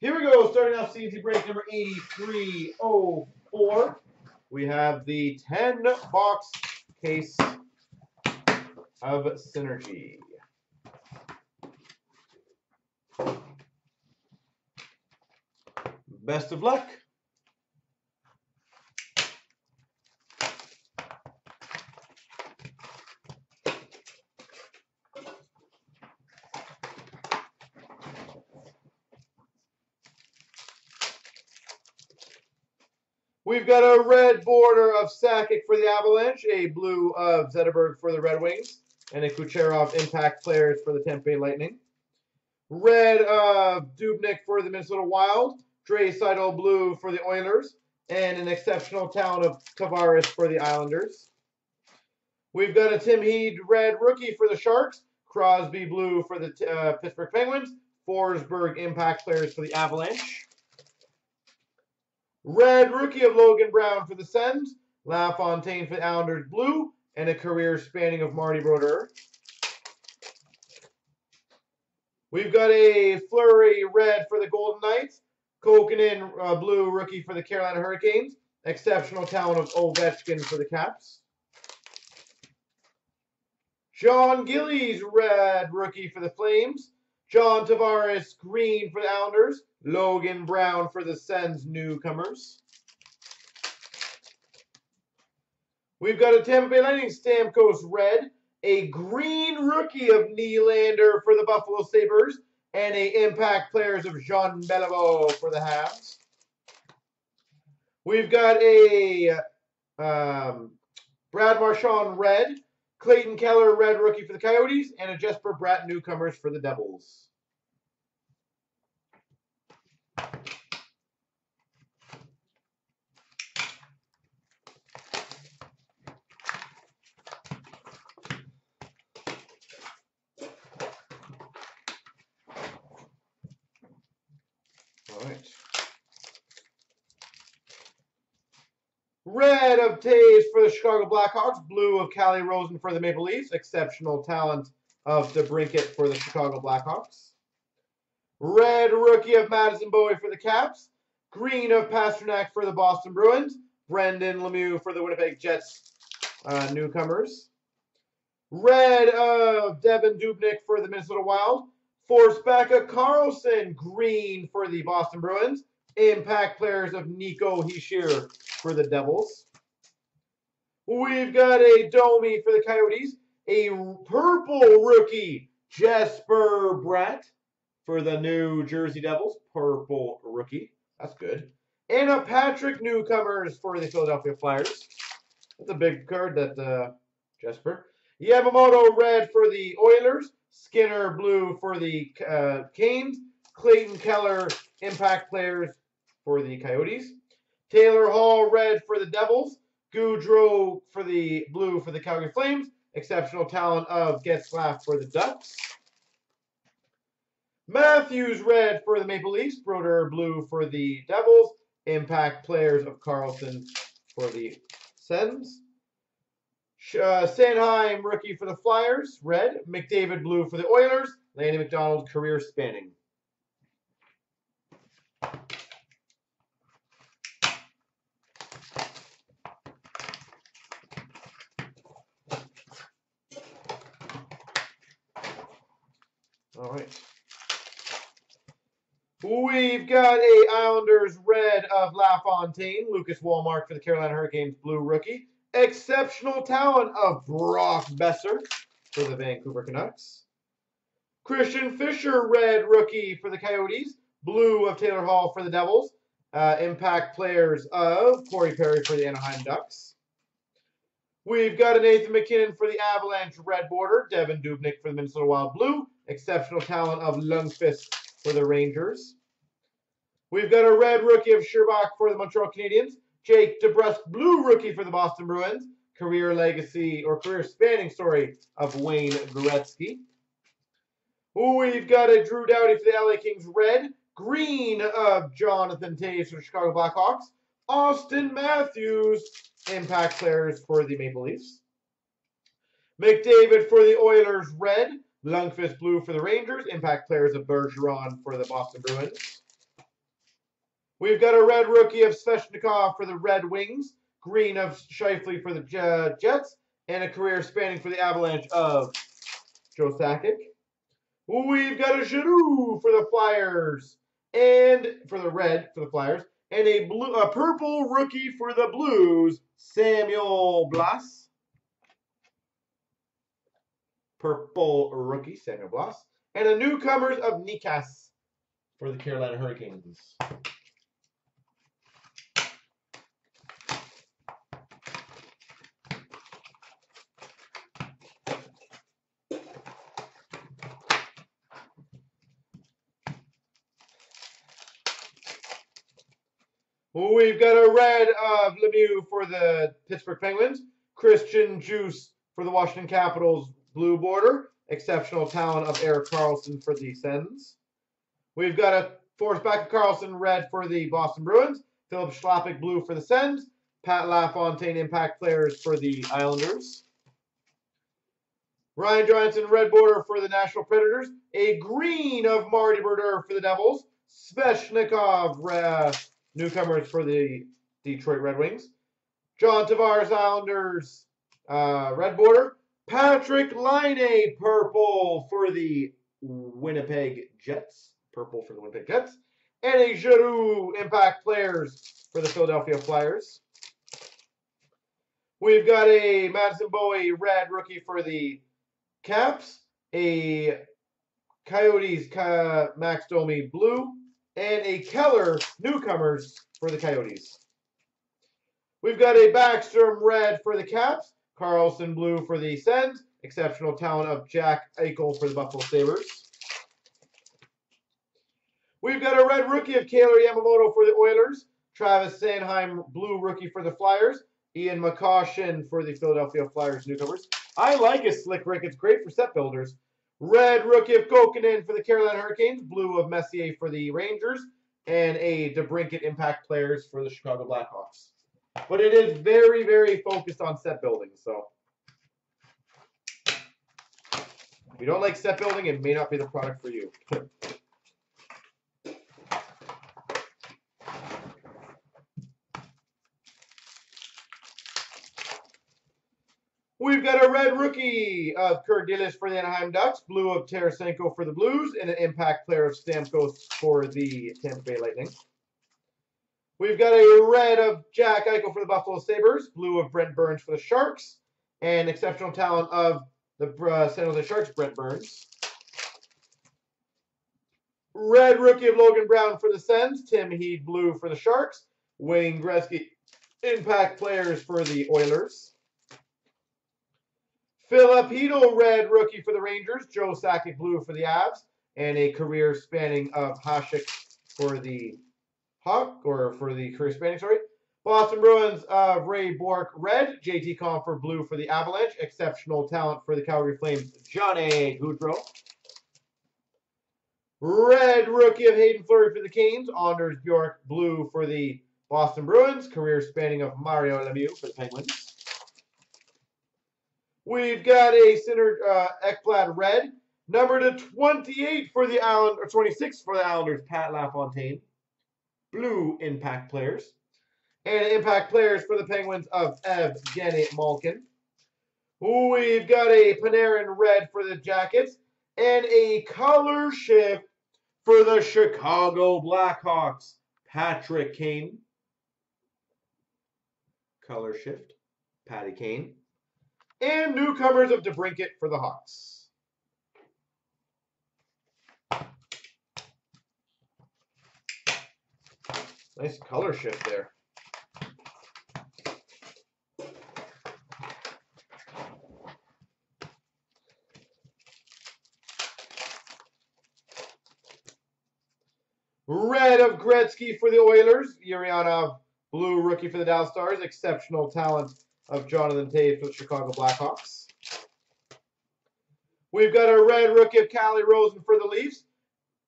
Here we go, starting off CNC break number 8304. We have the 10 box case of Synergy. Best of luck. We've got a red border of Sakic for the Avalanche, a blue of Zetterberg for the Red Wings, and a Kucherov impact players for the Tampa Bay Lightning. Red of Dubnyk for the Minnesota Wild, Draisaitl blue for the Oilers, and an exceptional talent of Tavares for the Islanders. We've got a Tim Heed red rookie for the Sharks, Crosby blue for the uh, Pittsburgh Penguins, Forsberg impact players for the Avalanche. Red rookie of Logan Brown for the Sens, LaFontaine for the Islanders blue, and a career spanning of Marty Brodeur. We've got a Fleury red for the Golden Knights, Kuokkanen uh, blue rookie for the Carolina Hurricanes, exceptional talent of Ovechkin for the Caps. Sean Gillies red rookie for the Flames, John Tavares green for the Islanders, Logan Brown for the Sens newcomers. We've got a Tampa Bay Lightning Stamkos red, a green rookie of Nylander for the Buffalo Sabres, and a impact players of Jean Beliveau for the Habs. We've got a um, Brad Marchand red, Clayton Keller red rookie for the Coyotes, and a Jesper Bratt newcomers for the Devils. Red of Toews for the Chicago Blackhawks. Blue of Calle Rosen for the Maple Leafs. Exceptional talent of DeBrincat for the Chicago Blackhawks. Red rookie of Madison Bowey for the Caps. Green of Pastrnak for the Boston Bruins. Brendan Lemieux for the Winnipeg Jets uh, newcomers. Red of Devin Dubnyk for the Minnesota Wild. Forsbacka Karlsson, green for the Boston Bruins. Impact players of Nico Hischier for the Devils. We've got a Domi for the Coyotes. A purple rookie, Jesper Bratt for the New Jersey Devils. Purple rookie. That's good. And a Patrick Newcomers for the Philadelphia Flyers. That's a big card, that uh, Jesper. Yamamoto red for the Oilers. Skinner blue for the uh, Canes. Clayton Keller impact players for the Coyotes. Taylor Hall red for the Devils. Gaudreau for the blue for the Calgary Flames. Exceptional talent of Getzlaf for the Ducks. Matthews red for the Maple Leafs. Brodeur blue for the Devils. Impact players of Karlsson for the Sens. Uh, Sanheim rookie for the Flyers, red. McDavid blue for the Oilers. Lanny McDonald career spanning. All right. We've got a Islanders red of LaFontaine. Lucas Wallmark for the Carolina Hurricanes blue rookie. Exceptional talent of Brock Boeser for the Vancouver Canucks. Christian Fischer red rookie for the Coyotes. Blue of Taylor Hall for the Devils. Uh, impact players of Corey Perry for the Anaheim Ducks. We've got a Nathan MacKinnon for the Avalanche red border. Devin Dubnyk for the Minnesota Wild blue. Exceptional talent of Lundqvist for the Rangers. We've got a red rookie of Scherbak for the Montreal Canadiens. Jake DeBrusk, blue rookie for the Boston Bruins. Career legacy or career spanning story of Wayne Gretzky. We've got a Drew Doughty for the LA Kings red. Green of Jonathan Toews for the Chicago Blackhawks. Auston Matthews, impact players for the Maple Leafs. McDavid for the Oilers red. Lundqvist blue for the Rangers. Impact players of Bergeron for the Boston Bruins. We've got a red rookie of Svechnikov for the Red Wings, green of Scheifele for the uh, Jets, and a career spanning for the Avalanche of Joe Sakic. We've got a Giroux for the Flyers, and for the red for the Flyers, and a blue, a purple rookie for the Blues, Samuel Blais. Purple rookie, Samuel Blais, And a newcomers of Necas for the Carolina Hurricanes. We've got a red of Lemieux for the Pittsburgh Penguins. Christian Djoos for the Washington Capitals blue border. Exceptional talent of Erik Karlsson for the Sens. We've got a Forsbacka Karlsson red for the Boston Bruins. Filip Chlapik blue for the Sens. Pat LaFontaine impact players for the Islanders. Ryan Johansen red border for the National Predators. A green of Marty Brodeur for the Devils. Svechnikov uh, newcomers for the Detroit Red Wings. John Tavares Islanders uh, red border. Patrick Laine purple for the Winnipeg Jets. Purple for the Winnipeg Jets. And a Giroux impact players for the Philadelphia Flyers. We've got a Madison Bowey red rookie for the Caps. A Coyotes Max Domi blue and a Keller newcomers for the Coyotes. We've got a Backstrom red for the Caps, Karlsson blue for the Sens, exceptional talent of Jack Eichel for the Buffalo Sabres. We've got a red rookie of Kailer Yamamoto for the Oilers, Travis Sanheim blue rookie for the Flyers, Ian McCoshen for the Philadelphia Flyers newcomers. I like his slick Rick. It's great for set builders. Red rookie of Kuokkanen for the Carolina Hurricanes. Blue of Messier for the Rangers. And a DeBrincat impact players for the Chicago Blackhawks. But it is very, very focused on set building. So if you don't like set building, it may not be the product for you. We've got a red rookie of Kurt Dillis for the Anaheim Ducks, blue of Tarasenko for the Blues, and an impact player of Stamkos for the Tampa Bay Lightning. We've got a red of Jack Eichel for the Buffalo Sabres, blue of Brent Burns for the Sharks, and exceptional talent of the uh, San Jose Sharks, Brent Burns. Red rookie of Logan Brown for the Sens, Tim Heed blue for the Sharks, Wayne Gretzky impact players for the Oilers. Filipino red rookie for the Rangers, Joe Sakic blue for the Avs, and a career spanning of Hasek for the Hawk, or for the career spanning, sorry. Boston Bruins uh, Ray Bourque red, JT Compher blue for the Avalanche, exceptional talent for the Calgary Flames, Johnny Gaudreau. Red rookie of Hayden Fleury for the Canes, Anders Bjork blue for the Boston Bruins, career spanning of Mario Lemieux for the Penguins. We've got a center uh, Ekblad red. Number to 28 for the Island, or 26 for the Islanders, Pat LaFontaine. Blue impact players. And impact players for the Penguins of Evgeny Malkin. We've got a Panarin red for the Jackets. And a color shift for the Chicago Blackhawks, Patrick Kane. Color shift, Patty Kane and newcomers of DeBrincat for the Hawks. Nice color shift there. Red of Gretzky for the Oilers. Urianov, blue rookie for the Dallas Stars. Exceptional talent of Jonathan for the Chicago Blackhawks. We've got a red rookie of Calle Rosen for the Leafs.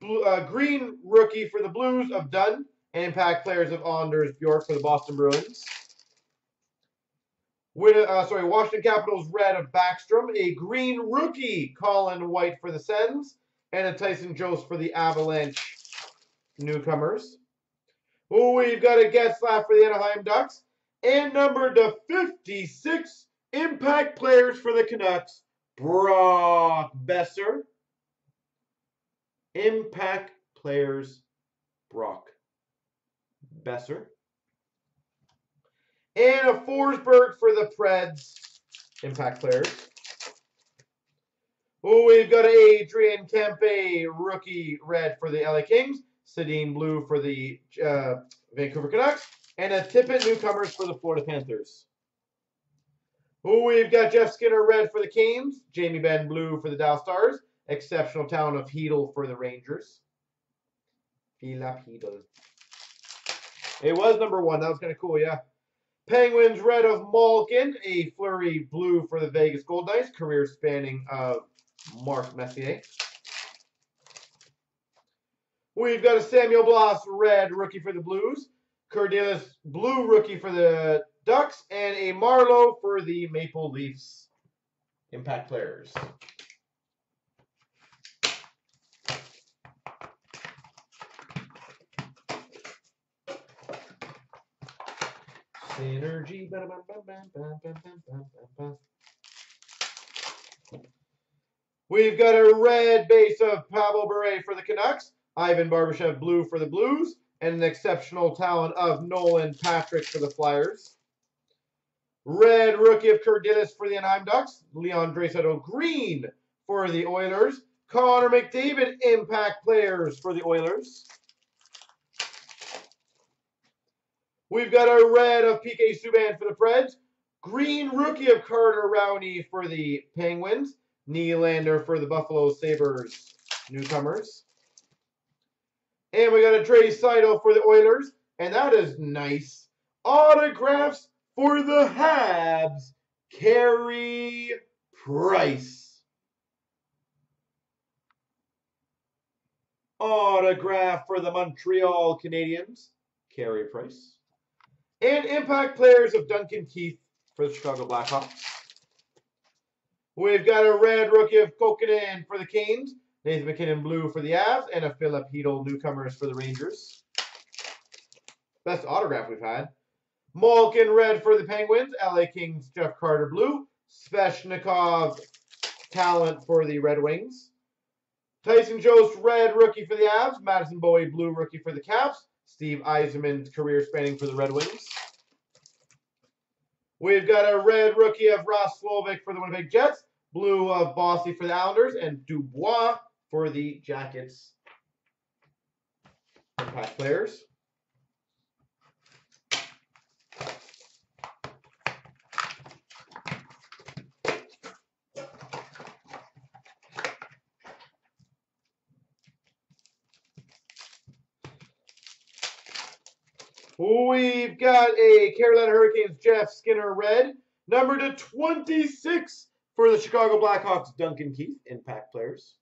Blue, uh, green rookie for the Blues of Dunn. And impact players of Anders Bjork for the Boston Bruins. With, uh, sorry, Washington Capitals red of Backstrom. A green rookie, Colin White for the Sens. And a Tyson Jost for the Avalanche newcomers. We've got a Getzlaf for the Anaheim Ducks. And number to 56, impact players for the Canucks, Brock Boeser. Impact players, Brock Boeser. And a Forsberg for the Preds, impact players. Oh, we've got Adrian Kempe, rookie red for the LA Kings. Sedin blue for the uh, Vancouver Canucks. And a Tippett newcomers for the Florida Panthers. We've got Jeff Skinner red for the Canes. Jamie Benn blue for the Dallas Stars. Exceptional talent of Chytil for the Rangers. Filip Chytil. It was number one. That was kind of cool, yeah. Penguins red of Malkin. A Fleury blue for the Vegas Gold Knights. Career spanning of Mark Messier. We've got a Samuel Blais red rookie for the Blues. Cordelis blue rookie for the Ducks. And a Marleau for the Maple Leafs. Impact players. Synergy. We've got a red base of Pavel Bure for the Canucks, Ivan Barbashev blue for the Blues, and an exceptional talent of Nolan Patrick for the Flyers. Red rookie of Kurt Dillis for the Anaheim Ducks, Leon Draisaitl green for the Oilers, Connor McDavid impact players for the Oilers. We've got a red of PK Subban for the Preds, green rookie of Carter Rowney for the Penguins, Nylander for the Buffalo Sabres newcomers. And we got a Draisaitl for the Oilers, and that is nice. Autographs for the Habs, Carey Price. Autograph for the Montreal Canadiens, Carey Price. And impact players of Duncan Keith for the Chicago Blackhawks. We've got a red rookie of Kuokkanen for the Canes, Nathan MacKinnon blue for the Avs, and a Filip Chytil newcomers for the Rangers. Best autograph we've had. Malkin red for the Penguins, LA Kings Jeff Carter blue, Svechnikov talent for the Red Wings. Tyson Jost red rookie for the Avs, Madison Bowey blue rookie for the Caps, Steve Yzerman career spanning for the Red Wings. We've got a red rookie of Roslovic for the Winnipeg Jets, blue of Bossy for the Islanders, and Dubois for the Jackets. Impact players. We've got a Carolina Hurricanes Jeff Skinner red. Number to 26 for the Chicago Blackhawks, Duncan Keith, impact players.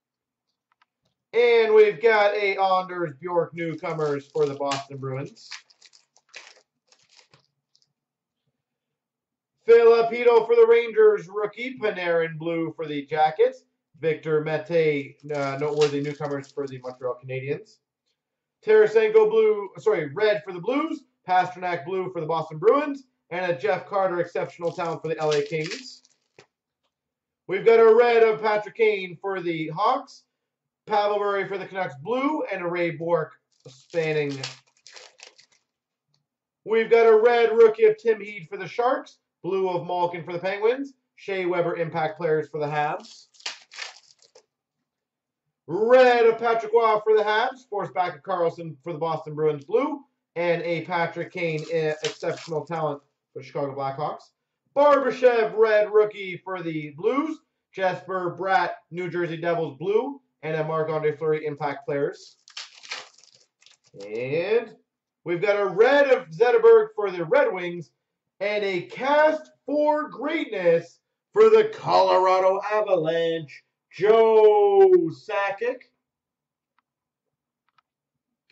And we've got a Anders Bjork newcomers for the Boston Bruins. Filipino for the Rangers, rookie. Panarin blue for the Jackets. Victor Mete, uh, noteworthy newcomers for the Montreal Canadiens. Tarasenko blue, sorry, red for the Blues. Pastrnak blue for the Boston Bruins. And a Jeff Carter exceptional talent for the LA Kings. We've got a red of Patrick Kane for the Hawks. Pavel Bure for the Canucks blue. And a Ray Bourque spanning. We've got a red rookie of Tim Heed for the Sharks. Blue of Malkin for the Penguins. Shea Weber impact players for the Habs. Red of Patrick Roy for the Habs. Forsbacka Karlsson for the Boston Bruins blue. And a Patrick Kane uh, exceptional talent for the Chicago Blackhawks. Barbashev red rookie for the Blues. Jesper Bratt New Jersey Devils blue. And a Marc-Andre Fleury impact players. And we've got a red of Zetterberg for the Red Wings. And a cast for greatness for the Colorado Avalanche. Joe Sakic.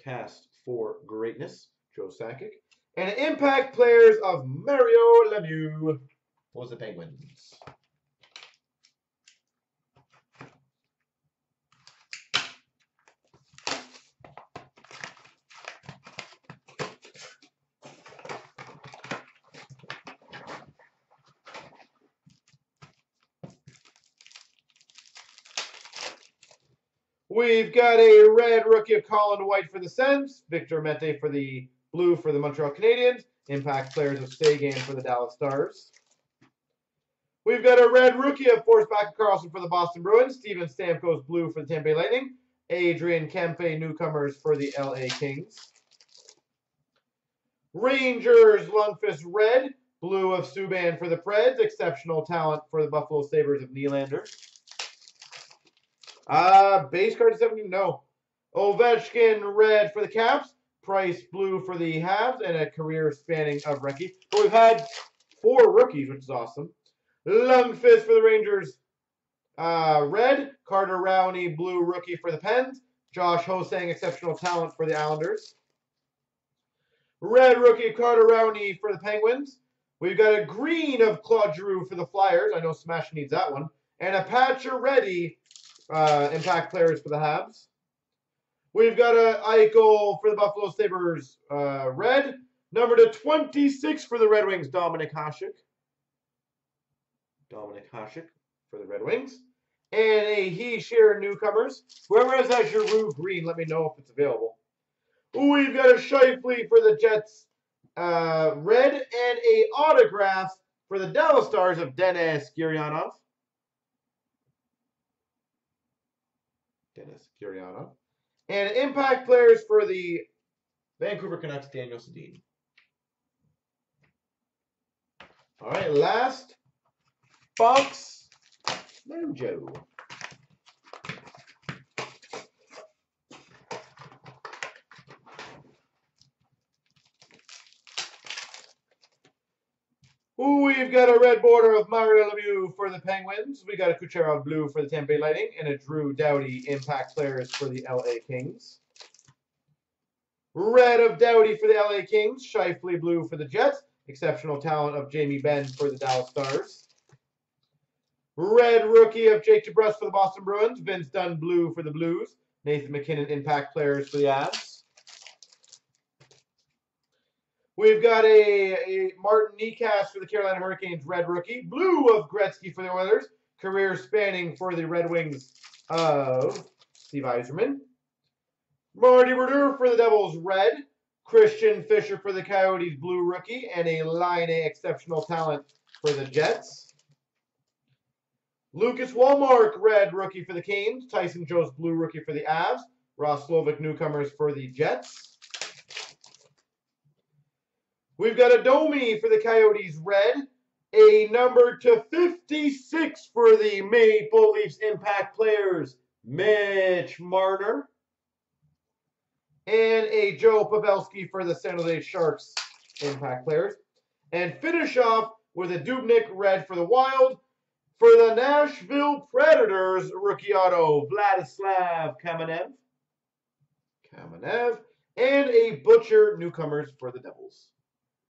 Cast for greatness, Joe Sakic. And impact players of Mario Lemieux was the Penguins. We've got a red rookie of Colin White for the Sens, Victor Mete for the blue for the Montreal Canadiens, impact players of Seguin for the Dallas Stars. We've got a red rookie of Forsbacka Karlsson for the Boston Bruins, Steven Stamkos blue for the Tampa Bay Lightning, Adrian Kempe newcomers for the LA Kings. Rangers Lundqvist red, blue of Subban for the Preds, exceptional talent for the Buffalo Sabres of Nylander. Uh, base card 70, no. Ovechkin red for the Caps, Price blue for the Habs, and a career spanning of Recchi. But we've had four rookies, which is awesome. Lundqvist for the Rangers, uh, red. Carter Rowney, blue rookie for the Pens. Josh Ho-Sang, exceptional talent for the Islanders. Red rookie Carter Rowney for the Penguins. We've got a green of Claude Giroux for the Flyers. I know Smash needs that one. And a Pacioretty uh, impact players for the Habs. We've got a Eichel for the Buffalo Sabres uh, red. Number to 26 for the Red Wings, Dominik Hasek. Dominik Hasek for the Red Wings. And a Hischier newcomers. Whoever has that Giroux green, let me know if it's available. We've got a Scheifele for the Jets uh, red and a autograph for the Dallas Stars of Denis Gurianov. Denis Gurianov. And impact players for the Vancouver Canucks, Daniel Sedin. All right, last box mojo. We've got a red border of Mario Lemieux for the Penguins. We got a Kucherov blue for the Tampa Bay Lightning and a Drew Doughty impact players for the LA Kings. Red of Doughty for the LA Kings. Scheifele blue for the Jets. Exceptional talent of Jamie Benn for the Dallas Stars. Red rookie of Jake DeBrusk for the Boston Bruins. Vince Dunn blue for the Blues. Nathan MacKinnon impact players for the Avs. We've got a, a Martin Necas for the Carolina Hurricanes, red rookie. Blue of Gretzky for the Oilers. Career spanning for the Red Wings of Steve Yzerman. Marty Brodeur for the Devils, red. Christian Fischer for the Coyotes, blue rookie. And a Laine exceptional talent for the Jets. Lucas Wallmark, red rookie for the Canes. Tyson Jost, blue rookie for the Avs. Roslovic, newcomers for the Jets. We've got a Domi for the Coyotes red. A number to 56 for the Maple Leafs impact players, Mitch Marner. And a Joe Pavelski for the San Jose Sharks impact players. And finish off with a Dubnyk red for the Wild. For the Nashville Predators, rookie auto, Vladislav Kamenev. Kamenev. And a Butcher newcomers for the Devils.